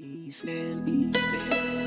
Eastland, Eastland.